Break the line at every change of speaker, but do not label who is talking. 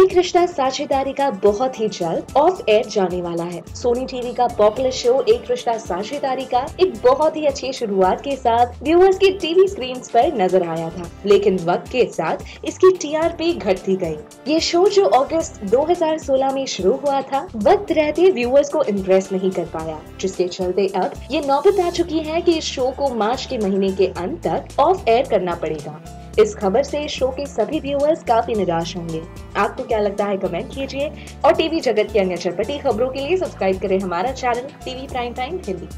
एक रिश्ता साझेदारी का बहुत ही जल्द ऑफ़ एयर जाने वाला है। सोनी टीवी का पॉपुलर शो एक रिश्ता साझेदारी का एक बहुत ही अच्छी शुरुआत के साथ व्यूअर्स की टीवी स्क्रीन पर नज़र आया था। लेकिन वक्त के साथ इसकी टीआरपी घटती गई। ये शो जो अगस्त 2016 में शुरू हुआ था, वक्त रहते व्यूअर्स को इम्प्रेस नहीं कर पाया। जिसके चलते अब ये नौबत आ चुकी है की इस शो को मार्च के महीने के अंत तक ऑफ़ एयर करना पड़ेगा। इस खबर से शो के सभी व्यूअर्स काफ़ी निराश होंगे। आपको क्या लगता है कमेंट कीजिए। और टीवी जगत की अन्य चटपटी खबरों के लिए सब्सक्राइब करें हमारा channel TV prime time Hindi